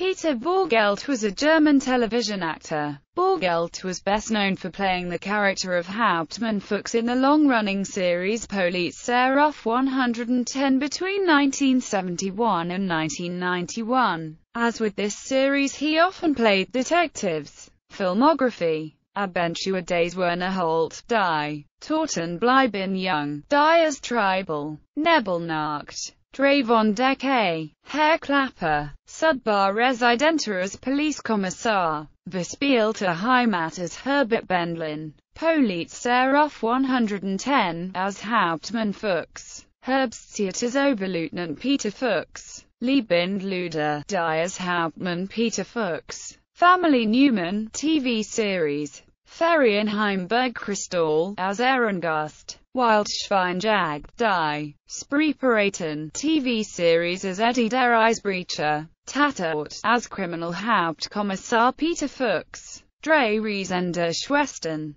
Peter Borgelt was a German television actor. Borgelt was best known for playing the character of Hauptmann Fuchs in the long-running series Polizeiruf 110 between 1971 and 1991. As with this series he often played detectives. Filmography. Abenteuer des Werner Holt, Die, Toten bleiben jung, Die as Tribal, Nebelnacht, Drei von Decke, Herr Klapper, Sudbar Residenter as Police Polizeikommissar, Verspielte Heimat as Herbert Bendlin, Polizeiruf 110 as Hauptmann Fuchs, Herbstzeit as Oberleutnant Peter Fuchs, Liebend Die as Hauptmann Peter Fuchs, Familie Neumann TV series, Ferienheim Bergkristall as Ehrengast, Wildschwein Jag, Die, Spreeparaten TV series as Eddie der Eisbrecher, Tatort as Criminal Hauptkommissar Peter Fuchs, Drei reizende Schwestern,